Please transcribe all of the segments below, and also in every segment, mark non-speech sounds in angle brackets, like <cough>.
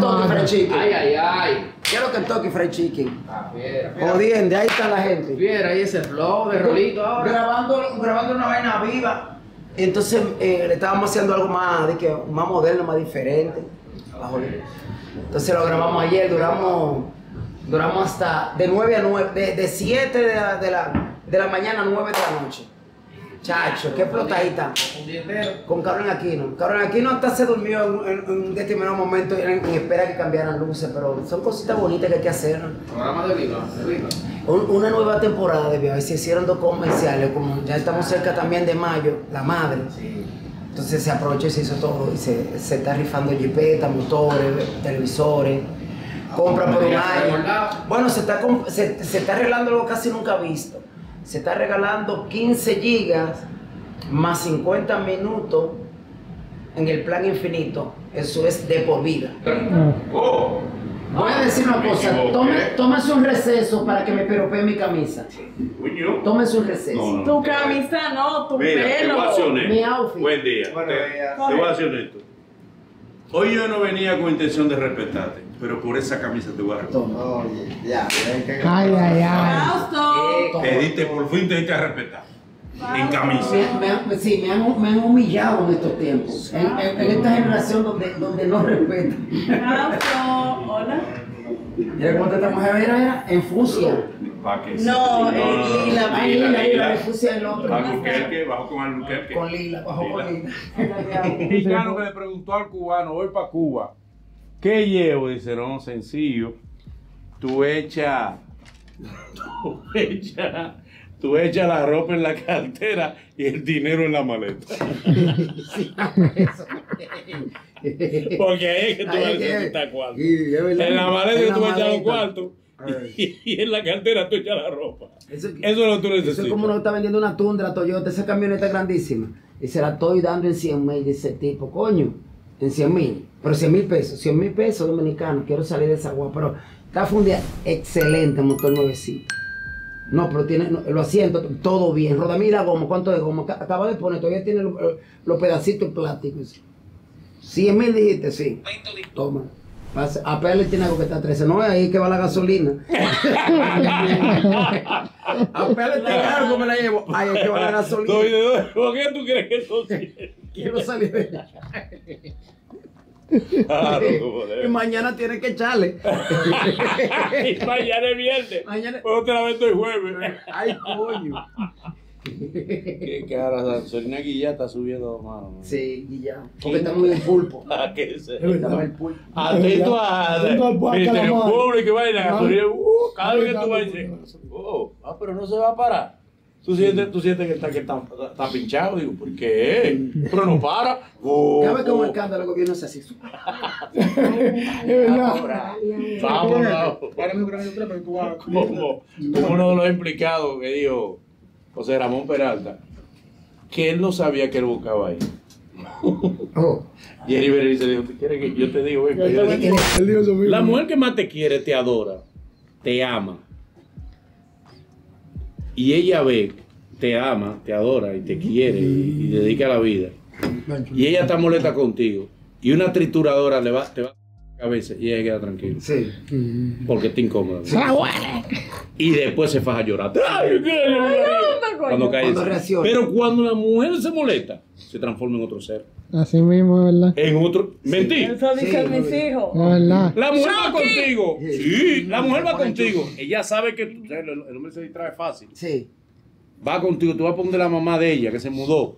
Kentucky Fried Chicken? Ay, ay, ay. Quiero Kentucky Fried Chicken. Ah, fiera. Jodiendo, ahí está la gente. Fiera, ahí ese flow de rolito ahora. Grabando, grabando una vaina viva. Entonces eh, le estábamos haciendo algo más, de que, más moderno, más diferente. Ah. Entonces lo grabamos ayer, duramos, duramos hasta de 9 a 9, de, de 7 de la, de, la, de la mañana a 9 de la noche. Chacho, qué entero. Con Carmen Aquino. Carmen Aquino hasta se durmió en, en- en un determinado momento en, en espera que cambiaran luces, pero son cositas bonitas que hay que hacer. Programa de viva, de viva. Un- Una nueva temporada de Viva, se hicieron dos comerciales, como ya estamos cerca también de mayo, la madre. Entonces se aprovechó y se hizo todo, y se, se está rifando jipetas, motores, televisores, compra por un año. Bueno, se está, se, se está regalando algo casi nunca visto. Se está regalando 15 gigas más 50 minutos en el plan infinito. Eso es de por vida. Oh, Voy a decir una cosa, tómese un receso para que me peropee mi camisa. Tómese un receso. No, no. Tu camisa no, tu Mira, te pelo. voy a. Mi outfit. Buen día. Te, días. te voy a ser honesto. Hoy yo no venía con intención de respetarte, pero por esa camisa te voy a respetar. Oye, ya. Ay, ay, ay. Fausto. Te diste, por fin te diste a respetar. En camisa. Me, me han- sí, me han, me han humillado en estos tiempos. En, en- en esta generación donde, donde no respetan. Fausto. Hola. Mira cómo te estamos a ver, era en fusia. Que No, se- en lila, Ay, lila, lila, lila. fusia el otro. Albuquerque, bajo con Albuquerque. Con lila, bajo con lila. Un <laughs> <laughs> mexicano que le preguntó al cubano, voy para Cuba, ¿qué llevo? Dice, no, sencillo. Tú echa, <laughs> tú echa, tú echa la ropa en la cartera y el dinero en la maleta. Porque ahí es que tú vas a es que- necesitar cuarto. Sí, es verdad. En la maleta En tú la echas los maleta. cuartos y, <laughs> y en la cartera tú echas la ropa. Eso, Eso es lo que tú eso necesitas. es como uno está vendiendo una tundra Toyota, esa camioneta grandísima. Y se la estoy dando en 100 mil, dice el tipo, coño, en 100 mil. Pero 100 mil pesos, 100 mil pesos dominicanos, quiero salir de esa agua. Pero está fundida, excelente, motor nuevecito. No, pero tiene no, lo asiento, todo bien. Roda, mira goma, ¿cuánto de goma? Ca- Acaba de poner, todavía tiene los, los pedacitos plásticos. 100 mil dijiste, sí. Toma. A Pele tiene algo que está 13. No es ahí que va la gasolina. <laughs> A Pele te cargo, me la llevo. Ahí es que va la gasolina. ¿Por qué tú crees que eso sí? Quiero salir de ella. Claro, Y mañana tiene que echarle. <laughs> Y mañana es viernes. Mañana- Pues otra vez estoy jueves. Ay, coño. Qué <laughs> cara, Selena Guilla está subiendo mano. Sí, ya. Porque estamos en el pulpo. ¿A <laughs> qué se? Estamos en el pulpo. Atento a Atento al puerto, Ministerio. Público y vaina. Ah. uh, Cada vez que tú Ah. vas oh, ah, pero no se va a parar. Tú sientes, tú sientes que está, que está, está pinchado. Digo, ¿por qué? Pero no para. Oh, Cada vez que un oh. escándalo el gobierno se así. <laughs> Es verdad. Vas. Como, como uno de los implicados que dijo José Ramón Peralta, que él no sabía que él buscaba ahí. <laughs> Oh. Jerry Berenice dijo, ¿tú quieres que yo te digo? ven, yo te digo". Él dijo eso mismo. La mujer que más te quiere, te adora, te ama. Y ella ve, te ama, te adora y te quiere y, y dedica la vida. Y ella está molesta contigo. Y una trituradora le va, te va a la cabeza y ella queda tranquila. Sí. Porque está incómoda. Ah, Y después se faja a llorar. ¡Ay, qué Cuando cae Cuando encima. reacciona. Pero cuando la mujer se molesta, se transforma en otro ser. Así mismo, verdad. En otro. Mentí. Eso dicen Sí, mis hijos. La mujer va contigo. Sí. Sí, la mujer va contigo. Ella sabe que el, el hombre se distrae fácil. Sí. Va contigo, tú vas a poner la mamá de ella que se mudó.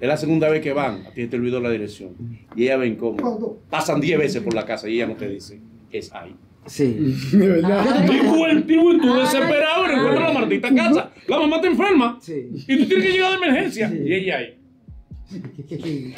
Es la segunda vez que van, a ti te olvidó la dirección. Y ella ve incómoda. Pasan 10 veces por la casa y ella no te dice, es ahí. Sí. <laughs> Es verdad. El tipo y tú desesperado y encuentras la maldita casa. La mamá te enferma. Sí. Y tú tienes que llegar de emergencia. Y ella ahí. <laughs>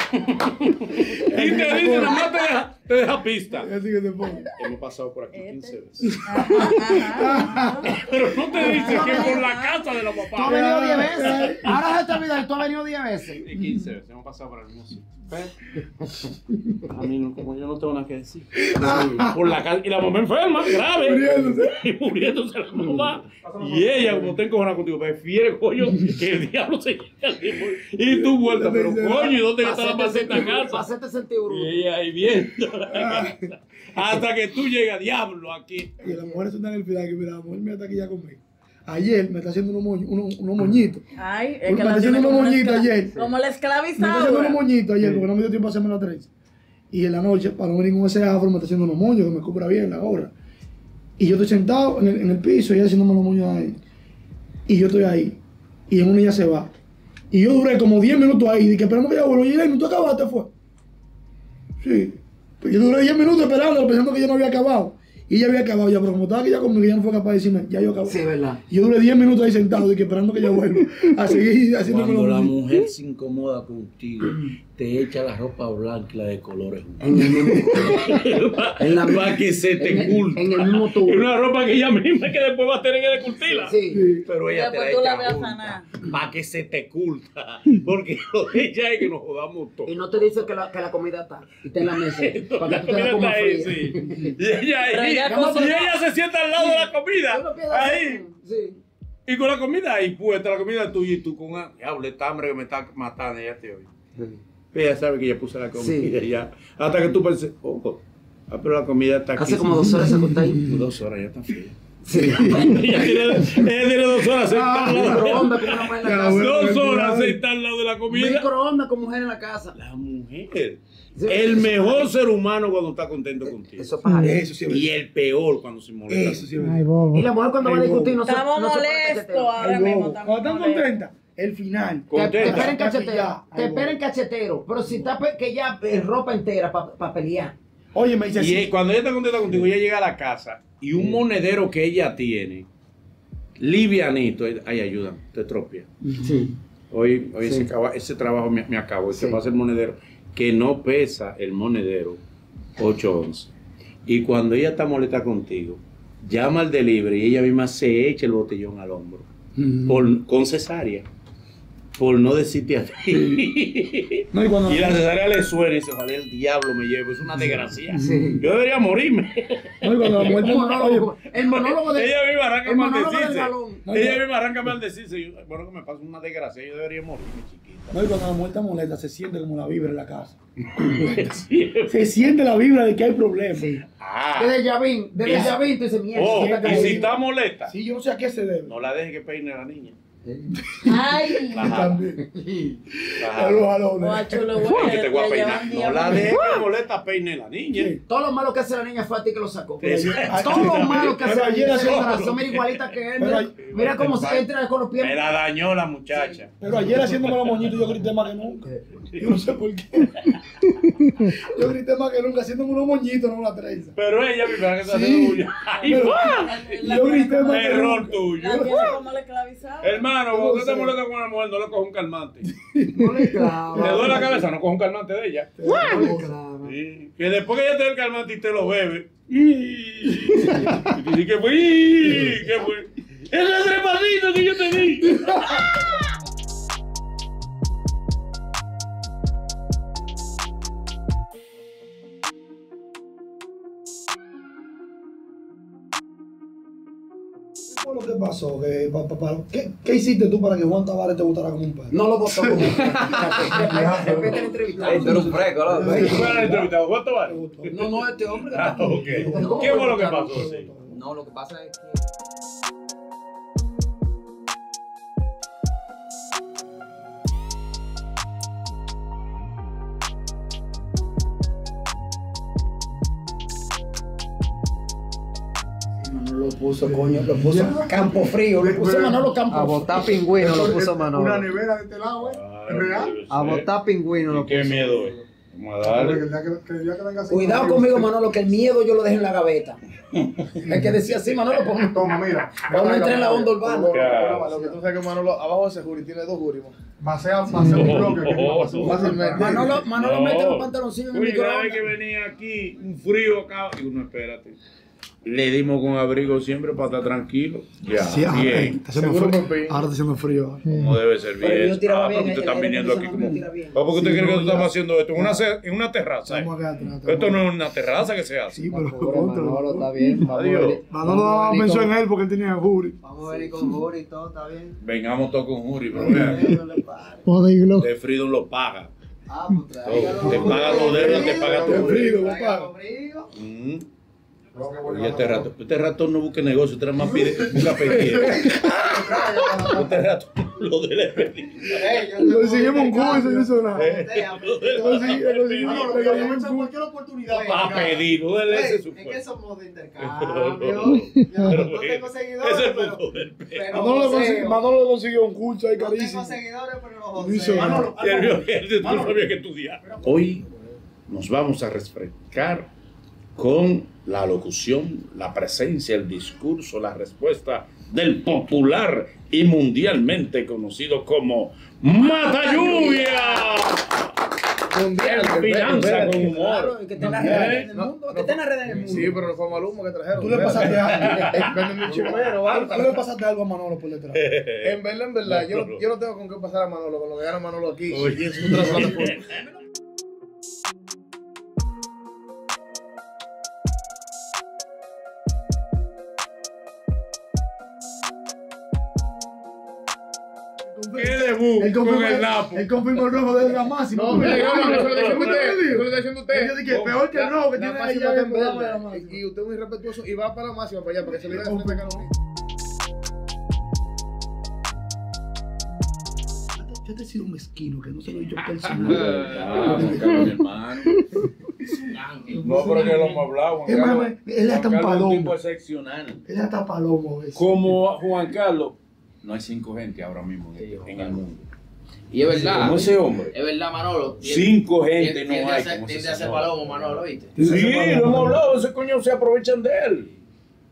Y te dice, nada más te deja, <laughs> te deja pista. Así que te pongo. Hemos pasado por aquí 15 veces. <laughs> Pero no te dice que por la casa de la Tú has venido 10 veces. Ahora se te olvida tú has venido 10 veces. Y 15 veces hemos pasado por el mismo sitio. A mí no, como yo no tengo nada que decir. Por la casa, y la mamá enferma, grave. Muriéndose. <laughs> Y muriéndose la mamá. Y ella, como está encojonada contigo, prefiere, coño, que el diablo se llegue al tiempo. Y tú vueltas, pero coño, ¿y dónde está la maldita hacerte casa? para hacerte sentir. Y ella ahí viendo. Hasta que tú llegas, diablo, aquí. Y la mujer se está en el final que mira, la mujer mía está aquí ya conmigo. Ayer me está haciendo unos, unos, unos moñitos. Ay, Me es que está la haciendo unos moñitos ayer. Como la Me está haciendo unos moñitos ayer porque no me dio tiempo a hacerme la trenza. Y en la noche, para no venir con ese afro, me está haciendo unos moños que me cubra bien la gorra. Y yo estoy sentado en el, en el piso y ella haciéndome los moños ahí. Y yo estoy ahí. Y en una ella se va. Y yo duré como 10 minutos ahí, y que esperando que ella vuelva. Y ella, ¿tú acabaste? Fue. Sí. Yo duré 10 minutos esperando, pensando que ella no había acabado. Y ella había acabado ya, pero como estaba aquí ya conmigo, ella no fue capaz de decirme, ya yo acabé. Sí, ¿verdad? Y yo duré 10 minutos ahí sentado, y que esperando que ella vuelva. <laughs> A seguir haciéndome Cuando la mujer se incomoda contigo, te echa la ropa blanca y la de colores. En el mismo. <laughs> en la Para que se en te el- culte. En el mismo tubo. Una ropa que ella misma que después va a tener que decurtirla. Sí. Sí. Pero ella te la tú la echa. Para que se te culta. <laughs> Porque lo de ella es que nos jodamos todos. Y no te dice que la, que la comida está. Y en la mesa. <laughs> para que tú te la comas ahí, fría. sí. Y ella, ahí- ella y ella se sienta al lado de la comida. Ahí. Sí. Y con la comida ahí puesta, la comida tuya y tú con una. Diablo, esta hambre que me está matando, ya te oye. Ella sabe que ya puse la comida Sí. ya. Hasta que tú penses, oh, ah, pero la comida está aquí. Hace como dos horas se acostó ahí. Dos horas, ya está fría. Sí. <laughs> ella, tiene, ella tiene dos horas sentada al lado. Microondas con una mujer en la casa. Dos horas sentada al lado de la comida. Microondas con mujer en la casa. La mujer. Sí. El mejor ser humano cuando está contento contigo. Eso pasa. Eso sí es Y el peor cuando se molesta. Eso sí. Ay, bobo. Y la mujer cuando va a discutir no se Estamos no se pone molestos ahora Ay, mismo. Estamos Cuando están contentas, el final. Te, te esperen cachetero. Ya, Te esperen cachetero. Pero si está que ya es ropa entera para pelear. Oye, me dice Y así. eh, cuando ella está contenta contigo, ella llega a la casa y un monedero que ella tiene, livianito, ay, ayuda, te tropia. Sí. Hoy, hoy Sí. ese, ese trabajo me, me acabó. Y Sí. te pasa el monedero, que no pesa el monedero 8 onzas. Y cuando ella está molesta contigo, llama al delivery y ella misma se echa el botellón al hombro. Por, con cesárea. Por no decirte a ti. No, y cuando Y la cesárea le suena y dice, ojalá el diablo me lleve. Es una desgracia. Sí. Yo debería morirme. no, y cuando la mujer Un te- monólogo. oye, El monólogo de. Ella misma arranca el maldecirse. galón. Ella misma arranca maldecirse. Bueno, que me pasa una desgracia. Yo debería morirme, chiquita. no, y cuando la mujer está molesta, se siente como la vibra en la casa. <laughs> Se siente la vibra de que hay problemas. Sí. Ah. Desde Yavín, desde Es- Yavín, tú dices mierda. Oh, y si está molesta, Sí, yo no sé a qué se debe. no la deje que peine a la niña. Ay. Guau, chulo, Que te voy a peinar. No la deje que molesta peine la niña. Sí. Todo lo malo que hace la niña fue a ti que lo sacó. Sí. Todo lo malo que hace la niña. Mira, corazón, mira igualita que él. Mira, cómo se entra con los pies. Me la dañó la muchacha. Pero ayer haciéndome los moñitos yo grité más que nunca. Yo no sé por qué. <laughs> Yo grité más que nunca haciéndome unos moñitos, no una trenza. Pero ella misma que está. La <laughs> Yo grité más que Error nunca. tuyo. La Hermano, cuando no usted te molesta con una mujer, no le coge un calmante. <laughs> No le Le clava. duele la cabeza, no coge un calmante de ella. No le clava. Sí, Que después que ella te dé el calmante y te lo bebe. Y tú dices, ¿qué fue? ¿Qué fue? ¡Ese trepacito que yo te di! <laughs> fue lo que pasó? ¿Qué, pa- pa- pa- ¿qué, qué hiciste tú para que Juan Tavares te votara como un perro? No lo votó como. Entrevista. Ey, tú eres un loco. ¿Cuál era el entrevistado? ¿Cuánto vale? No, no, este hombre que está Ah, aquí. ok. ¿Cómo ¿Qué fue lo que pasó? No, lo que pasa es que. Puso, coño, lo puso Campo Frío, lo puso Manolo Campo A botar pingüino lo puso Una Manolo. nevera de este lado, ¿eh? Ay, ¿Real? A botar pingüino ¿Y lo qué puso. miedo es? Vamos a darle. Cuidado conmigo, Manolo, que el miedo yo lo dejo en la gaveta. <laughs> El que decía así, Manolo, pon- Toma, mira. vamos a entrar en la onda urbana. Claro. Lo que tú sabes que Manolo, abajo de ese jury tiene dos jury. man. Masea, masea un bloque. <laughs> Fácilmente. Manolo, Manolo No. mete los pantaloncillos en el Uy, cada vez microondas. que venía aquí, un frío acá, y uno, espérate. Le dimos con abrigo siempre para estar tranquilo. Ya, Sí, bien. está haciendo frío. por. Ahora está haciendo frío. Como debe ser Pero bien. yo tiraba Ah, bien, ustedes están viniendo aquí como. acondicionado tira bien. Ah, porque usted Sí, cree que tú estás ya. haciendo esto en una, en una terraza. Estamos eh. acá. Esto no es una terraza que se hace. Sí, pero contra. Manolo, está bien. Adiós. Manolo pensó con- en él porque él tenía jury. Vamos a venir con Juri y todo, está bien. Vengamos todos con Juri, pero vean. De Freedom lo paga. Ah, pues. Te paga los dedos, te paga todo. frío, Tráigalo papá. frío. Mm. Y este rato, este rato no busque negocio, este nada más pide, busca <laughs> pedir. Este rato lo de la pedir. Ey, yo te Conseguimos un curso y no hizo nada. Curso. cualquier oportunidad. Va a pedir, no ese Ey, su Es que somos de No, intercambio. no. Yo Pero, no tengo Es seguidores, el pero. punto del pero Manolo le consiguió- un curso ahí No tengo carísimo. seguidores, pero no No hizo joseo. nada. Manolo, él no sabía que estudiar. Hoy nos vamos a refrescar con la locución, la presencia, el discurso, la respuesta del popular y mundialmente conocido como Mata Lluvia. Mundial. En finanza con humor. Que está en la red en el mundo, que está en la red en el mundo. Sí, pero no fue Maluma que trajeron. Tú le pasaste algo. <laughs> Un chimero, ¿vale? Tú le pasaste algo a Manolo por detrás. <laughs> En verdad, en verdad, yo, No, tengo con qué pasar a Manolo, con lo que gana Manolo aquí. Oye. Y en sus <laughs> ¿Qué debut Él con confirmó el Napo? Él confirmó el rojo de la máxima. No, mire, no, no, eso lo está diciendo usted. Eso lo está diciendo usted. Yo dije, peor que el rojo que tiene ahí ya el programa de la máxima. Y usted es muy respetuoso y va para la máxima para allá, para que se le diga que se Confirmó. Yo te he sido un mezquino que no se lo he dicho personal. Ah, hermano. No, pero que lo hemos hablado. Juan Carlos. él es un palomo. Él es hasta palomo. Como Juan Carlos, no hay cinco gente ahora mismo en, en el mundo. Y es verdad. Como ese hombre. Es verdad, Manolo. Cinco gente Tiende no hay ser- como Tiende a ser palomo, Manolo, ¿viste? Sí, lo hemos hablado, ese coño se aprovechan de él.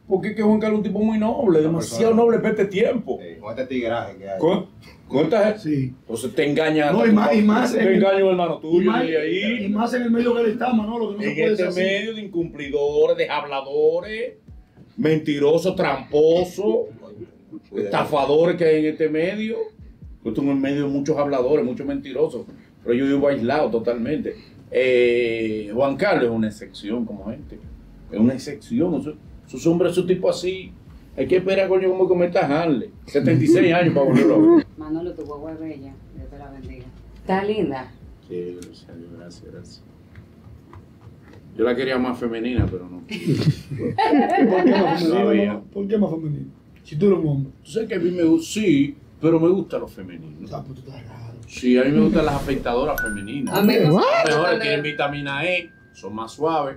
Porque es que Juan Carlos es un tipo muy noble, demasiado noble para este tiempo. Con este tigraje que hay. Con, gente. Sí. Entonces te engaña. No, y más- y más Te en- engaña un hermano Y tuyo más, de ahí. y más en el medio que él está, Manolo, que no se en puede este así. medio de incumplidores, de habladores, mentirosos, tramposos, estafadores que hay en este medio. Yo estoy en medio de muchos habladores, muchos mentirosos, pero yo vivo aislado totalmente. Eh, Juan Carlos es una excepción como gente, es una excepción. Esos hombres, esos tipos así, hay que esperar coño como cometa Harley, 76 <laughs> años para volverlo. Manolo, tu guagua es bella. Dios te la bendiga. Está linda. Sí, gracias, a Dios, gracias, gracias. Yo la quería más femenina, pero no. <laughs> ¿Por qué más no? ¿Por qué más femenino? Si tú eres un hombre. Tú sabes que a mí me gusta, sí, pero me gusta lo femenino. Ah, pues tú estás raro. Sí, a mí me gustan las afeitadoras femeninas. A mí me Son gusta mejores, tienen vitamina E, son más suaves.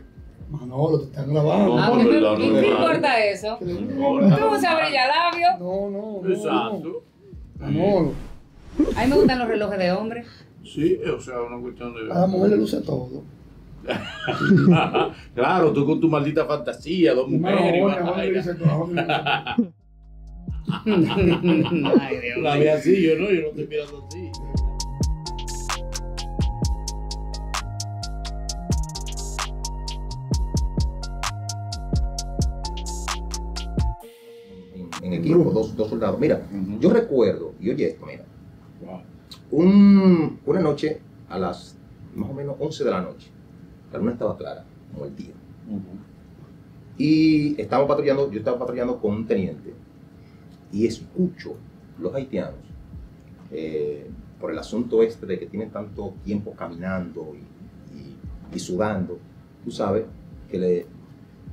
Manolo, te están grabando. No, A mí me- no, no, ¿Y no, qué no. importa eso? Tú usas. No, no, no. Exacto. no. Manolo. A mí me gustan los relojes de hombre. Sí, o sea, una cuestión de... A la mujer le luce todo. <laughs> claro, tú con tu maldita fantasía, dos No, mujeres. <laughs> Ay, Dios La ve así, yo no, yo no estoy mirando así. En, en equipo, dos, dos soldados. Mira, yo recuerdo, y oye esto, mira. Wow. Un- una noche a las más o menos 11 de la noche, la luna estaba clara, como el día. Y estaba patrullando, yo estaba patrullando con un teniente y escucho los haitianos eh, por el asunto este de que tienen tanto tiempo caminando y, y- y sudando, tú sabes, que le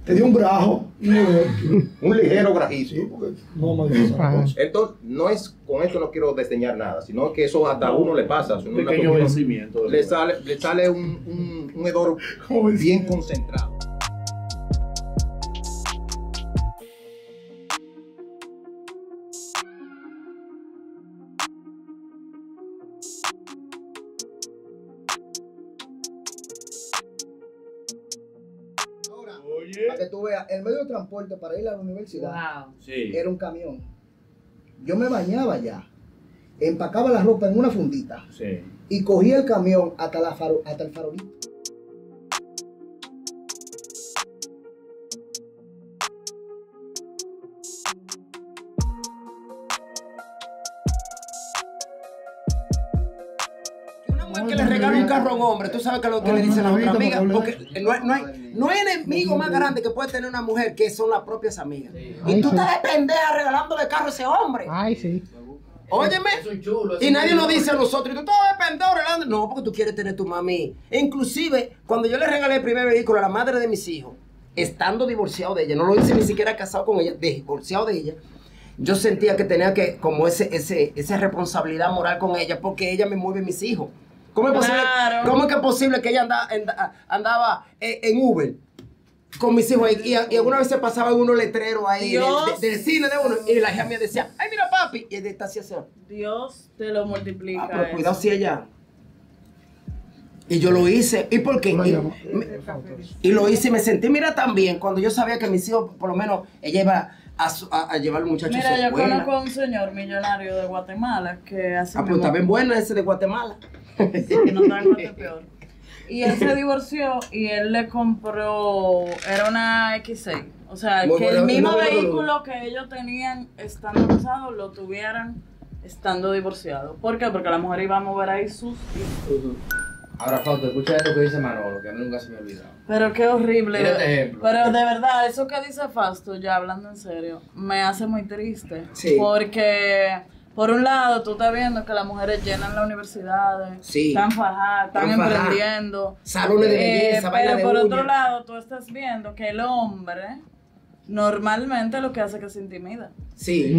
Te dio un brajo. No, <laughs> un ligero grajizo. sí, porque no. Entonces, no es con esto no quiero desdeñar nada, sino que eso hasta a uno le pasa. Un Una pequeño vencimiento. le sale, le sale un, un, un hedor <laughs> bien concentrado. Para que tú veas, el medio de transporte para ir a la universidad Wow. Sí. era un camión. Yo me bañaba ya, empacaba la ropa en una fundita Sí. y cogía el camión hasta, la faro- hasta el farolito. Regala un carro a un hombre, tú sabes que es lo que le dicen a otra amiga, porque no hay, no hay, no hay enemigo más grande que puede tener una mujer que son las propias amigas. Y tú estás de pendeja regalándole carro a ese hombre. Ay, sí. Óyeme. Es un chulo. es Y un nadie nos chulo. dice a nosotros, y tú todo depende, Orlando. No, porque tú quieres tener tu mami. Inclusive, cuando yo le regalé el primer vehículo a la madre de mis hijos, estando divorciado de ella, no lo hice ni siquiera casado con ella, divorciado de ella, yo sentía que tenía que, como ese, ese, esa responsabilidad moral con ella, porque ella me mueve mis hijos. ¿Cómo es posible, Claro. ¿cómo es, que es posible que ella anda- anda- andaba eh, en Uber? Con mis hijos y, y, y alguna vez se pasaban unos letreros ahí del, del cine de uno y la hija mía decía, ay mira papi, y ella está así así. Dios te lo multiplica. Ah, pero eso. cuidado si ella. Y yo lo hice. ¿Y por qué? Y, y lo hice y me sentí, mira, también, cuando yo sabía que mis hijos, por lo menos, ella iba a, a, a llevar al muchacho a Mira, yo conozco a un señor millonario de Guatemala que hace. Ah, pues está bien buena ese de Guatemala. que no está <laughs> peor. Y él se divorció y él le compró, era una X6. O sea, que el mismo vehículo que ellos tenían estando casados lo tuvieran estando divorciados. ¿Por qué? Porque la mujer iba a mover ahí sus hijos. Ahora, Fausto, escucha esto que dice Manolo, que a mí nunca se me ha olvidado. Pero qué horrible. Este ejemplo. Pero de verdad, eso que dice Fausto, ya hablando en serio, me hace muy triste. Sí. Porque, por un lado, tú estás viendo que las mujeres llenan las universidades, Sí. están fajadas, están emprendiendo. Salones de Eh, belleza, vaina pero de por otro lado, tú estás viendo que el hombre normalmente lo que hace es que se intimida. Sí.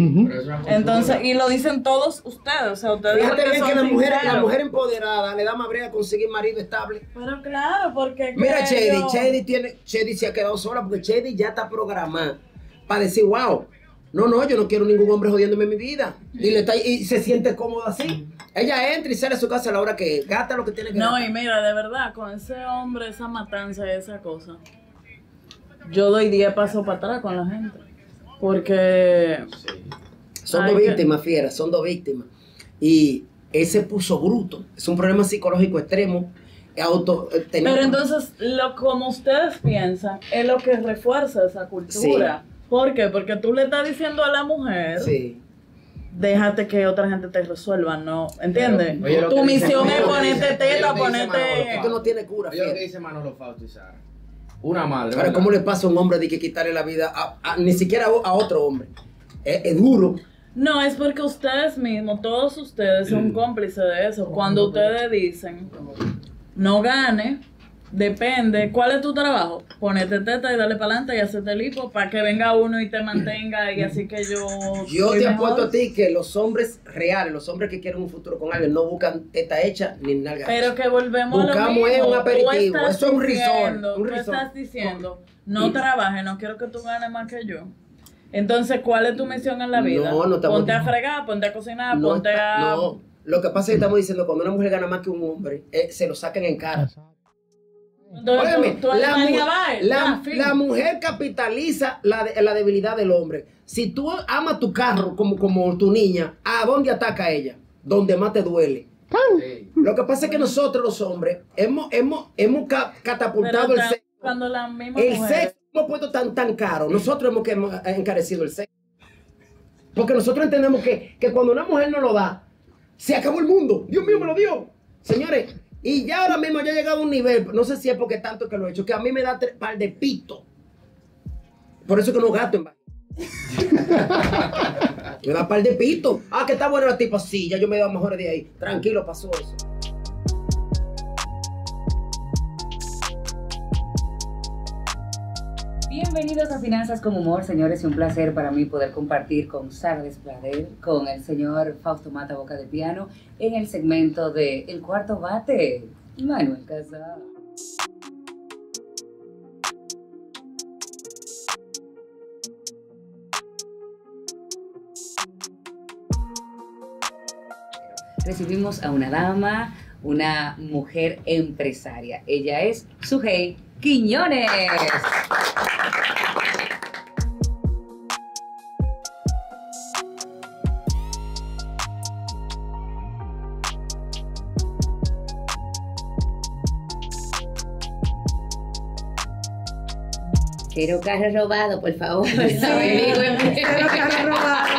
Entonces, y lo dicen todos ustedes, o sea, ustedes Fíjate bien son que la mujer, la sinceros. mujer empoderada le da más brega a conseguir marido estable. Pero claro, porque Mira, que Chedi, Chedi tiene, Chedi se ha quedado sola porque Chedi ya está programada para decir, wow, no, no, yo no quiero ningún hombre jodiéndome mi vida. Y, le está, y se siente cómoda así. Ella entra y sale a su casa a la hora que gasta lo que tiene que No, gastar. y mira, de verdad, con ese hombre, esa matanza y esa cosa, yo doy 10 pasos para atrás con la gente. Porque. Son dos que- víctimas, fieras, son dos víctimas. Y él se puso bruto. Es un problema psicológico extremo. Auto, eh, Pero entonces, lo como ustedes piensan, es lo que refuerza esa cultura. ¿Por qué? Porque tú le estás diciendo a la mujer, Sí. déjate que otra gente te resuelva, ¿no? ¿Entiendes? Oye, tu que dice misión es ponerte teta, que ponerte... Esto no tiene cura, Oye lo que dice Manolo, Fausto y Sara. Una madre. Ahora, ¿verdad? ¿cómo le pasa a un hombre de que quitarle la vida a, a- ni siquiera a, a otro hombre? Es, es duro. No, es porque ustedes mismos, todos ustedes son cómplices de eso. Cuando ustedes dicen, no gane, depende, ¿cuál es tu trabajo? Ponete teta y dale para adelante y hacerte el hipo para que venga uno y te mantenga y así que yo... Yo te apuesto a ti que los hombres reales, los hombres que quieren un futuro con alguien, no buscan teta hecha ni nalga Pero que volvemos a lo mismo. un aperitivo, eso es un un Tú estás diciendo, no trabajes, no quiero que tú ganes más que yo. Entonces, ¿cuál es tu misión en la vida? No, no estamos- Ponte a fregar, ponte a cocinar, No ponte está- a... no. Lo que pasa es que estamos diciendo cuando una mujer gana más que un hombre, eh, se lo sacan en cara. Óyeme, la, mu- la- mujer capitaliza la, de- la debilidad del hombre. Si tú amas tu carro como, como tu niña, ¿a dónde ataca ella? Donde más te duele. Sí. Lo que pasa es que nosotros los hombres hemos, hemos, hemos ca- Pero catapultado el sexo. buscando la misma El mujer. sexo hemos puesto tan, tan caro. Nosotros hemos, que hemos encarecido el sexo. Porque nosotros entendemos que, que cuando una mujer no lo da, se acabó el mundo. Dios mío me lo dio. Señores, y ya ahora mismo ya he llegado a un nivel, no sé si es porque tanto que lo he hecho, que a mí me da par de pito. Por eso que no gasto en <laughs> me da par de pito. Ah, que está buena la tipa. Sí, ya yo me he dado mejores de ahí. Tranquilo, pasó eso. Bienvenidos a Finanzas con Humor, señores. Es un placer para mí poder compartir con Sara Desplader, con el señor Fausto Mata Boca de Piano, en el segmento de El Cuarto Bate. Manuel Casado. Recibimos a una dama, una mujer empresaria. Ella es Sujei Quiñones. Quiero carro robado, por favor. <laughs> Averigüenme. Quiero carro robado.